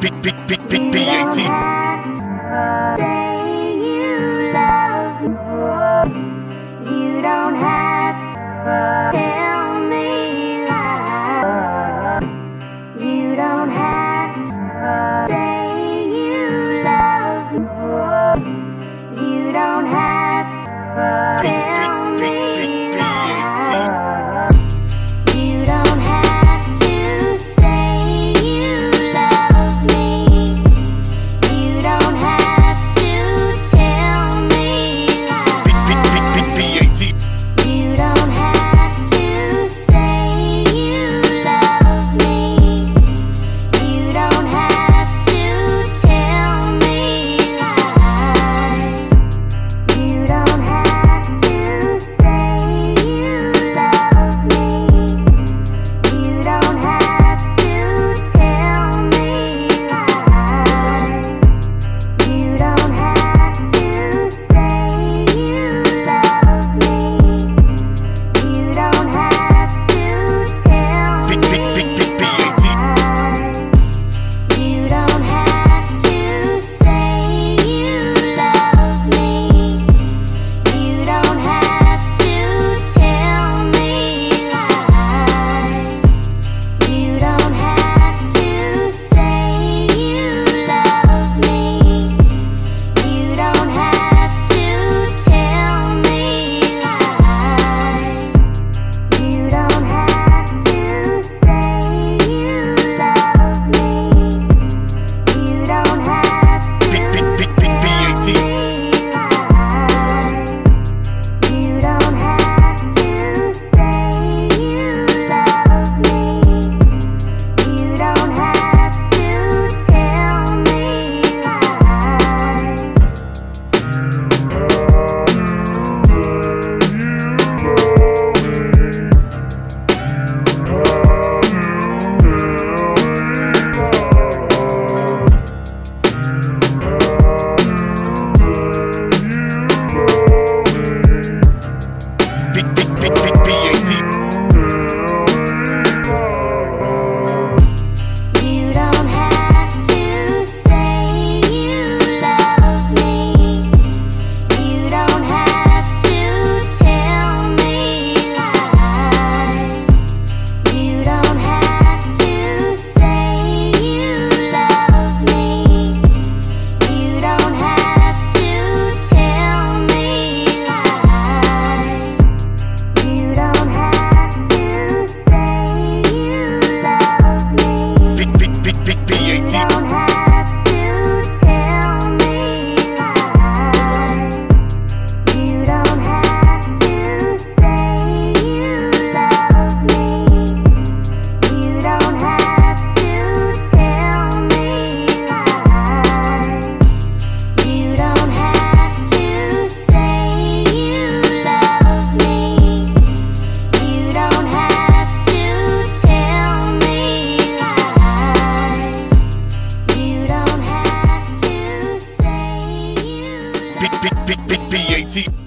P P P P P A T. T.